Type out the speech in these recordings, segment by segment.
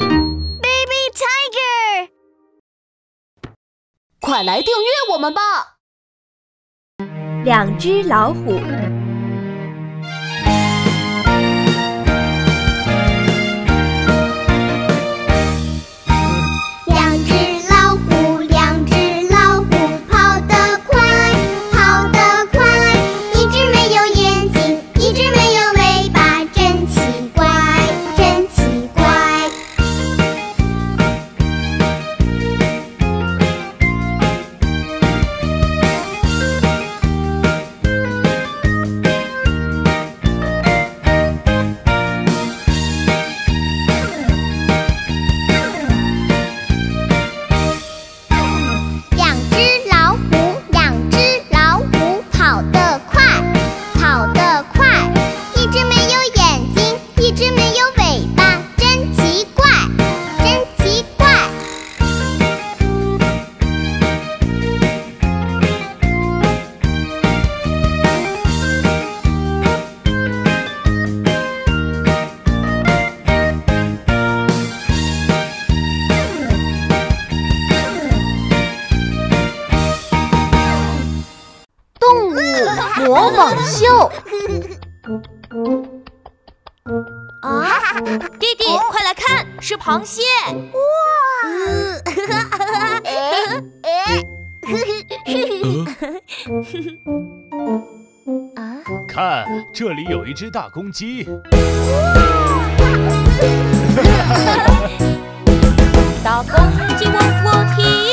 baby tiger，快来订阅我们吧！两只老虎。螃蟹。哇！啊！看，这里有一只大公鸡。大公鸡喔喔啼。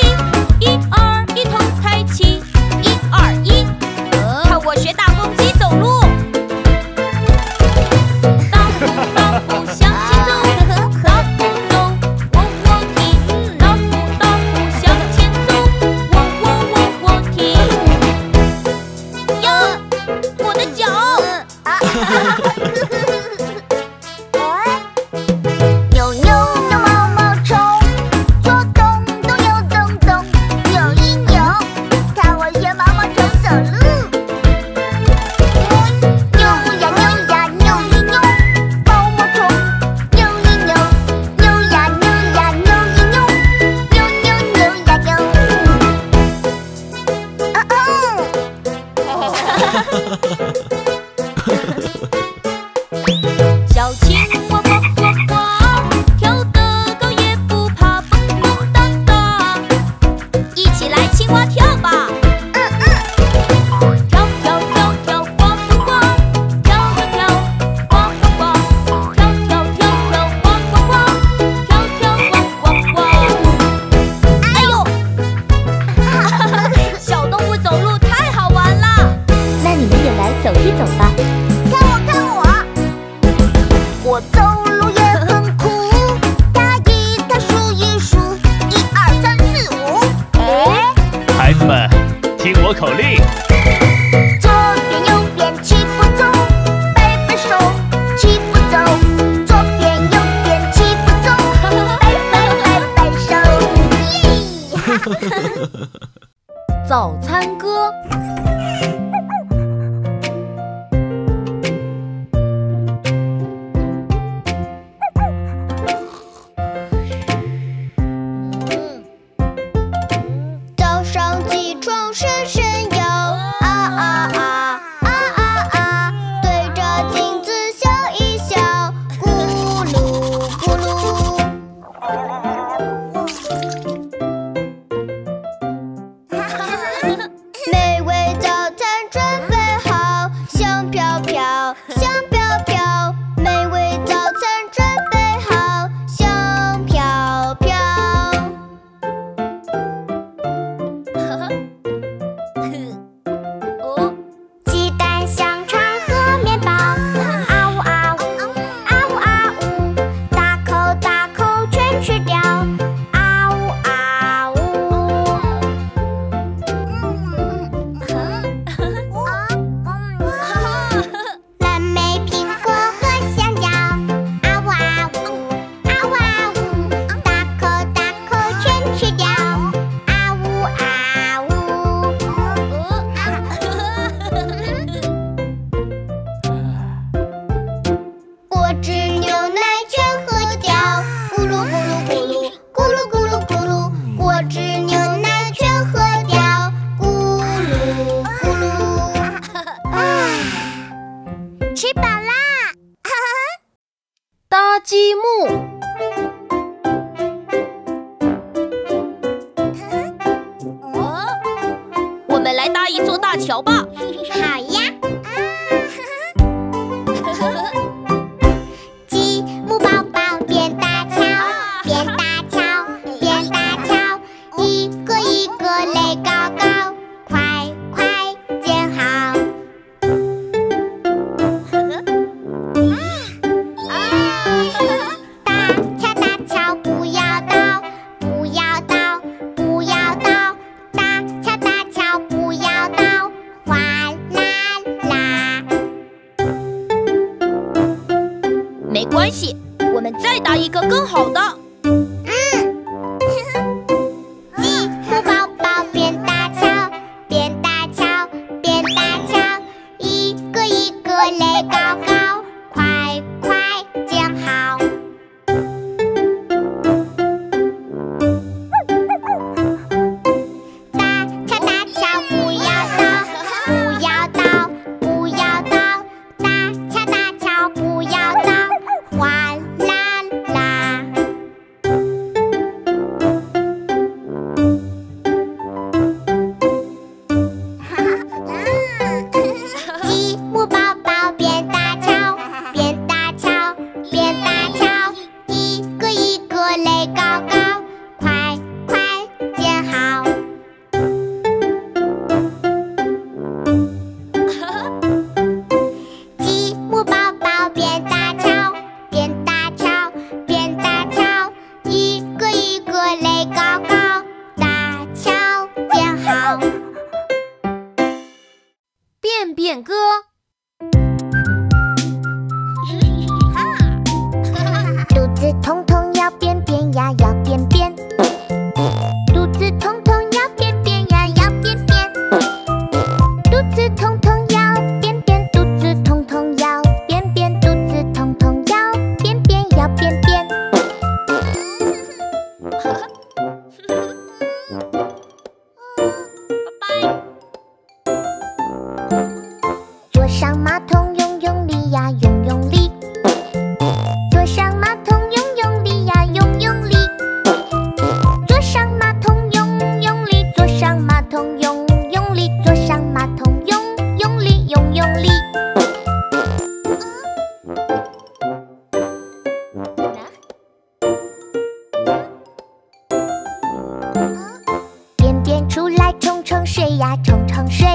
出来冲冲水呀冲冲水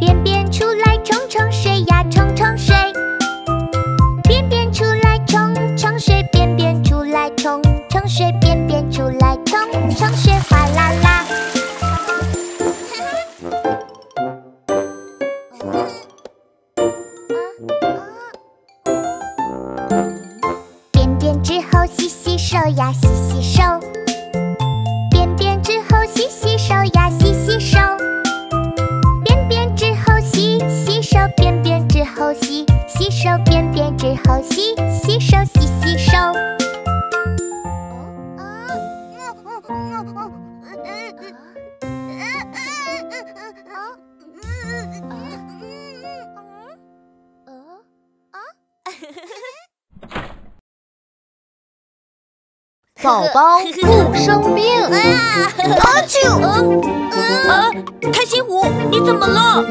便便出来冲冲水呀冲冲水宝宝不生病。阿 嚏！啊，开心虎，你怎么了？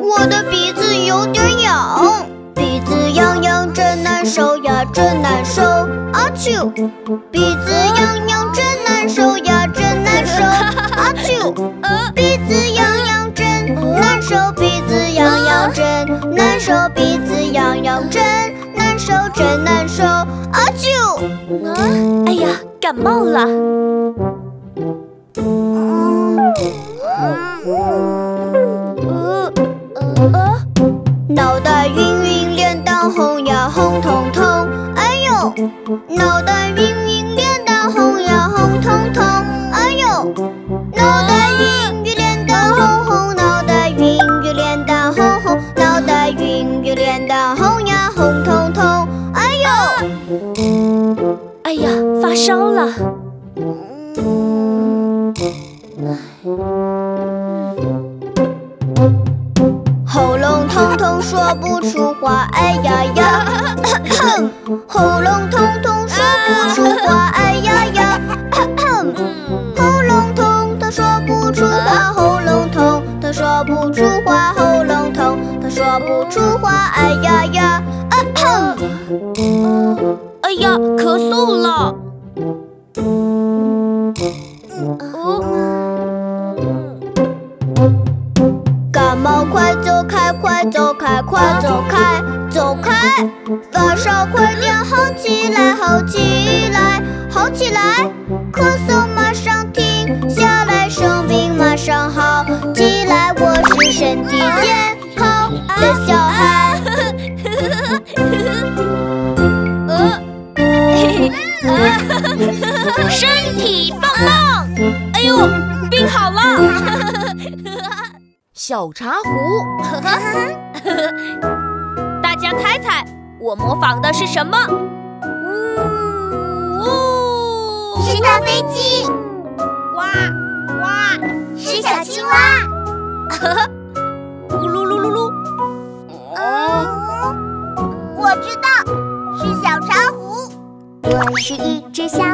我的鼻子有点痒，鼻子痒痒真难受呀，真难受。阿嚏！鼻子痒痒真难受呀，真难受。阿嚏！鼻子痒痒真难受，鼻子痒痒真难受，鼻子痒痒真。手真难受，阿舅，啊，哎呀，感冒了。脑袋晕晕，脸蛋红呀红彤彤，哎呦，脑袋晕晕，脸蛋红呀红彤彤。哎呀，发烧了！喉咙痛痛说不出话，哎呀呀！喉咙痛痛说不出话，哎呀呀！喉咙痛痛说不出话，喉咙痛痛说不出话，喉咙痛痛说不出话，哎呀呀！哎呀，咳嗽了。感冒快走开，快走开，快走开，走开！发烧快点好起来，好起来，好起来！咳嗽马上停下来，生病马上好起来。我是身体健康的小孩。身体棒棒！哎呦，病好了！小茶壶，大家猜猜，我模仿的是什么？呜呜是大飞机，呱呱，是小青蛙。咕噜噜噜噜。哦，我知道，是小茶壶。我是一只小小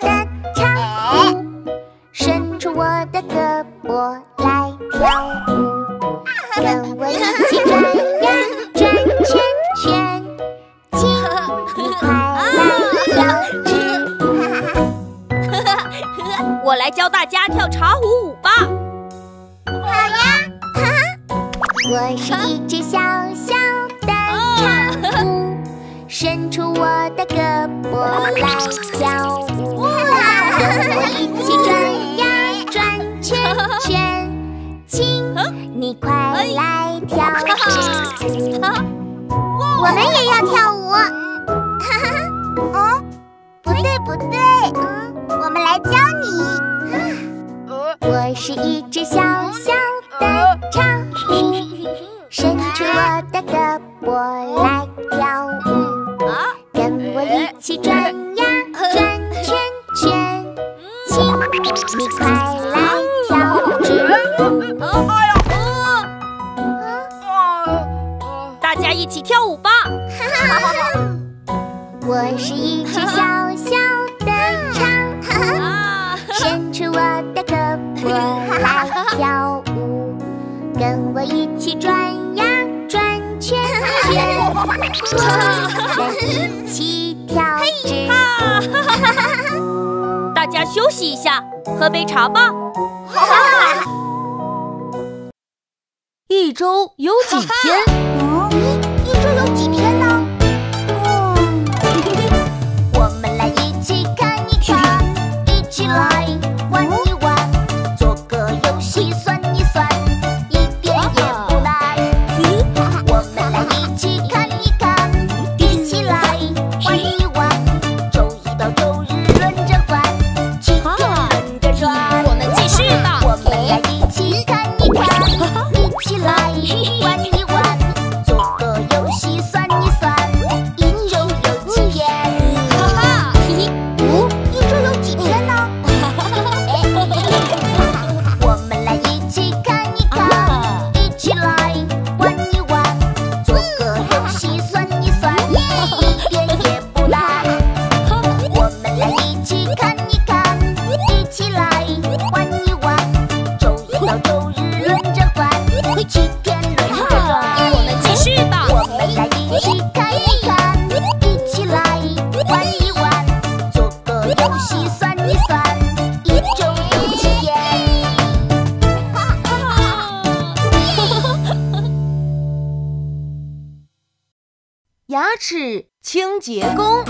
的茶壶，伸出我的胳膊来跳舞，跟我一起转呀转圈圈，请你快来跳支我来教大家跳茶壶舞吧。好呀我是一只小小的茶壶，伸出我的胳膊来跳舞，和我一起转呀转圈圈，请你快来跳。舞 我们家休息一下，喝杯茶吧。一周有几天？哦，一周有几是清洁工，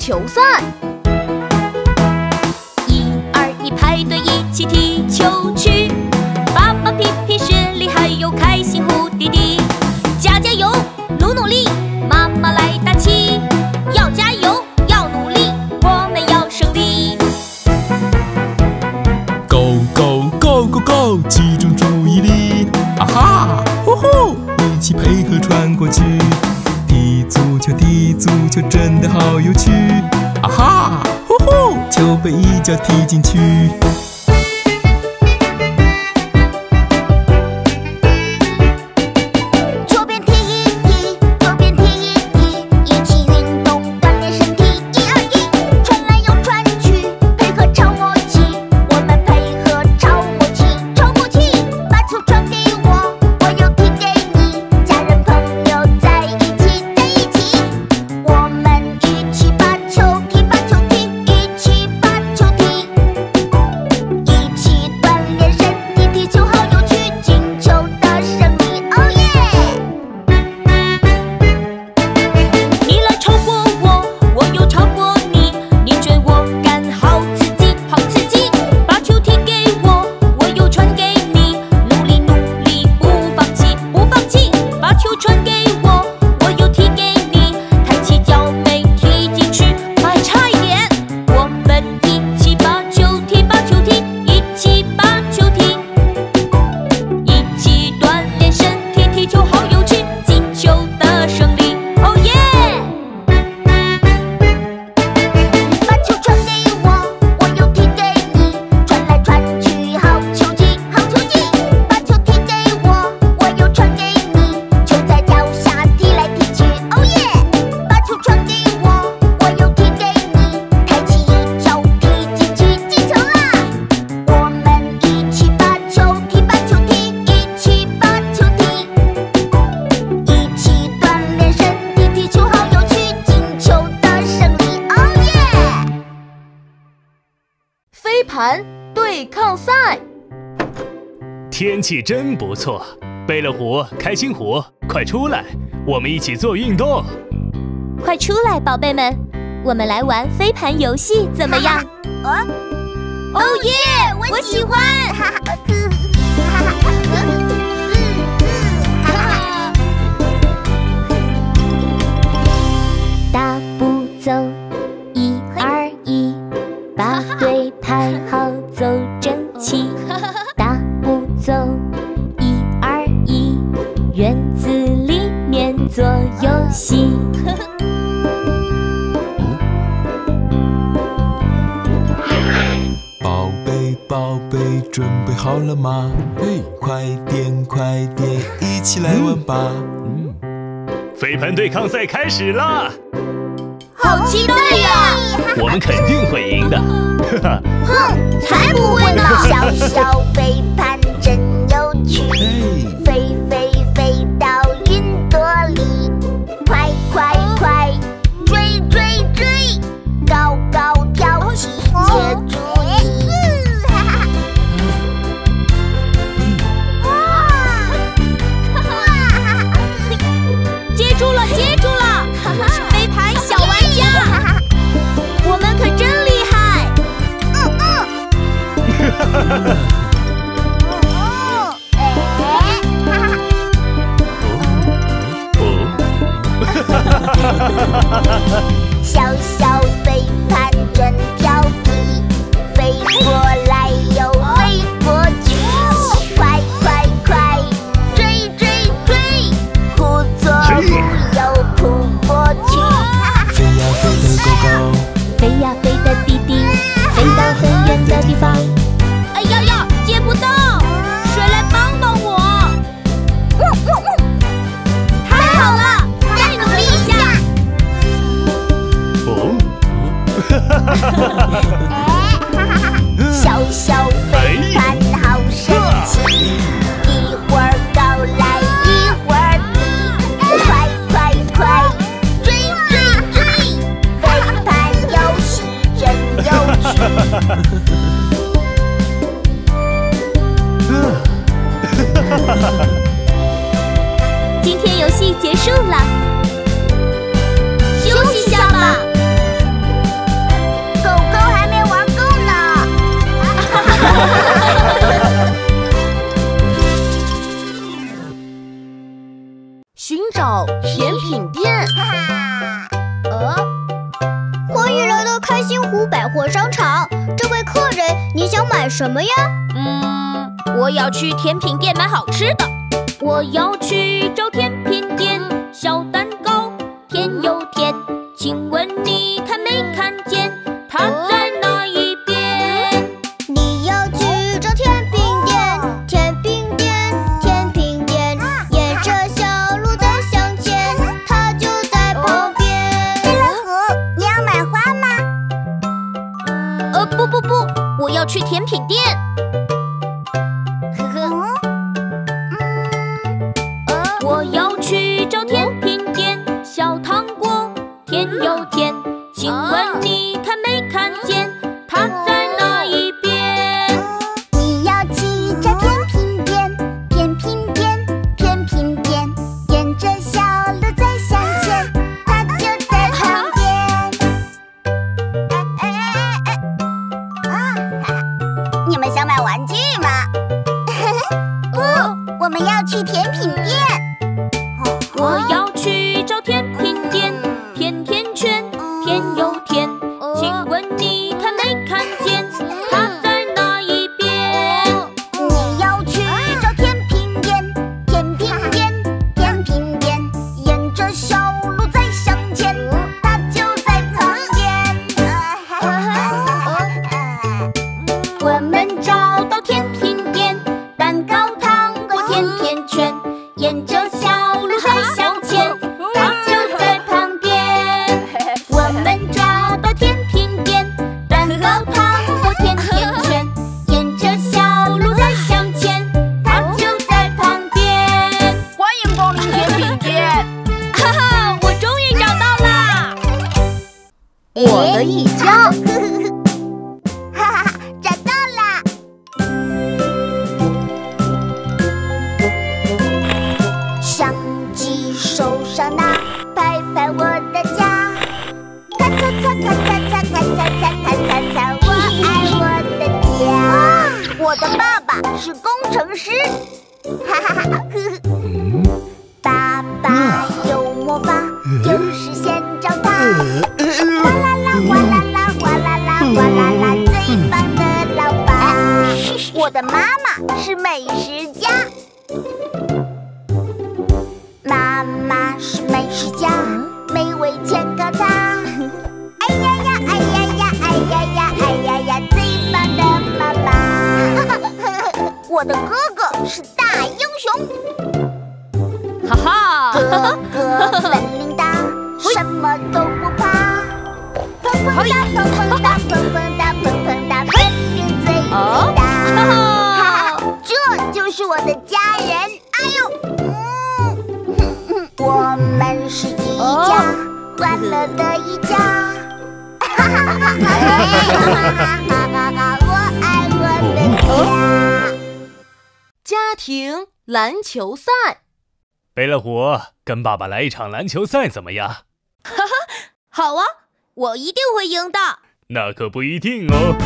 球赛。要踢进去。戏真不错贝乐虎开心虎快出来我们一起做运动快出来宝贝们我们来玩飞盘游戏怎么样？啊 哦耶我喜欢！对抗赛开始啦。好期待呀！我们肯定会赢的。哼哼，才不会呢。小小飞盘。输了接要去甜品店买好吃的。我要去找甜品店，小蛋糕甜又甜。请问你看没看见？它在哪一边？你要去找甜品店，甜品店，甜品店，沿着小路再向前，它就在旁边。贝乐虎，你要买花吗？呃，不不不，我要去甜品店。有时先长大。哗啦啦，哗啦啦，哗啦啦，哗啦啦，最棒的老爸。我的妈妈是美食家，妈妈是美食家，美味全靠她。哎呀呀，哎呀呀，哎呀呀，哎呀呀，最棒的妈妈。我的哥砰砰哒，砰砰哒，砰砰哒，砰砰哒，本领最最大。哈哈，这就是我的家人。哎呦，嗯，我们是一家，欢乐的一家。哈哈哈哈哈哈哈！我爱我的家。家庭篮球赛，贝乐虎，跟爸爸来一场篮球赛怎么样？哈哈好啊，我一定会赢的。那可不一定哦。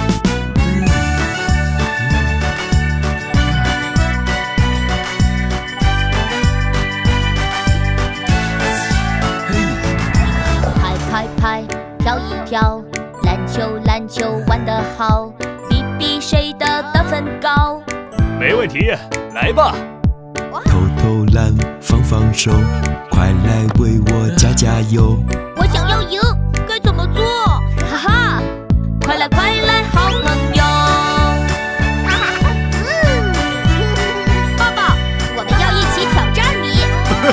拍拍拍，跳一跳，篮球篮球玩得好，比比谁的得分高。没问题，来吧。投投篮，放放手，快来为我加加油！我想要赢，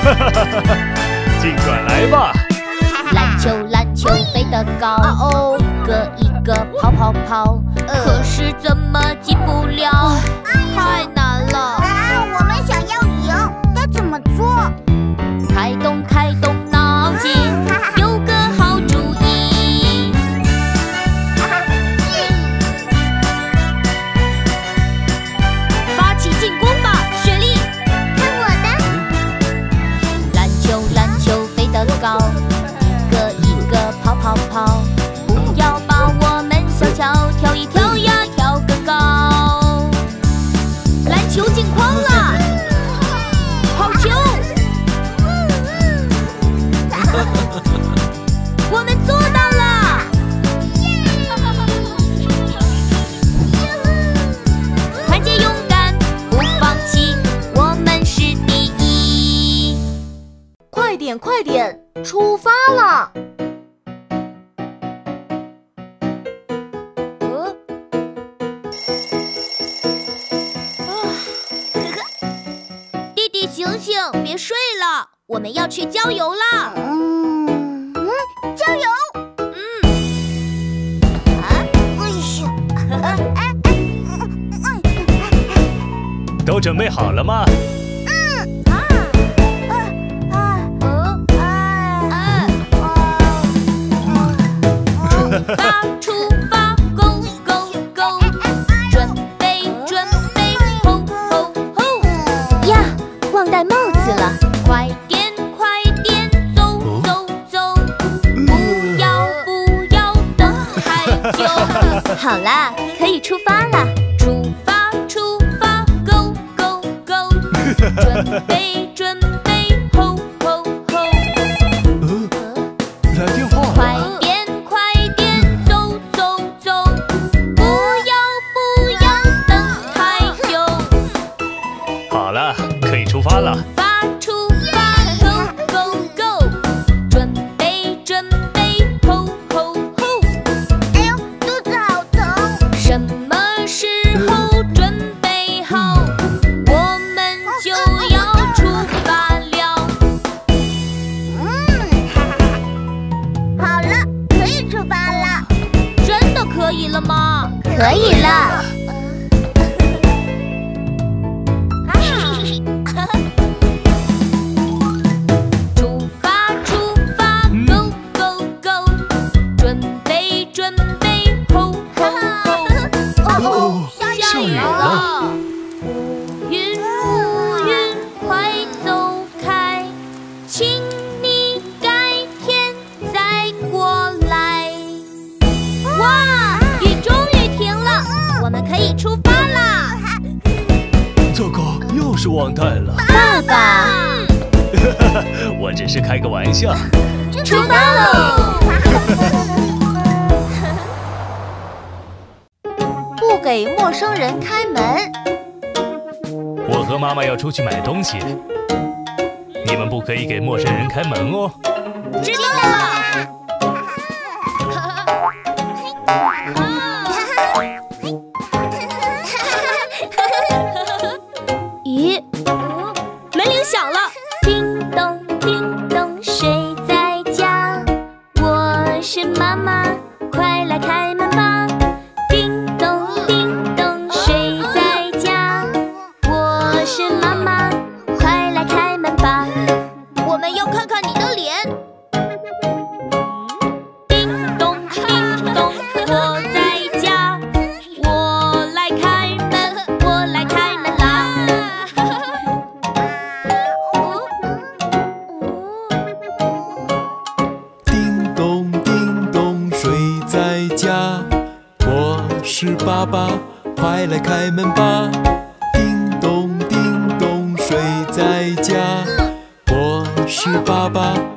尽管来吧。篮球篮球飞得高，哦，一个一个跑跑跑，可是怎么进不了？太准备好了吗？吼吼陌生人开门。我和妈妈要出去买东西。你们不可以给陌生人开门哦。知道了。是爸爸快来开门吧。叮咚叮咚谁在家。我是爸爸。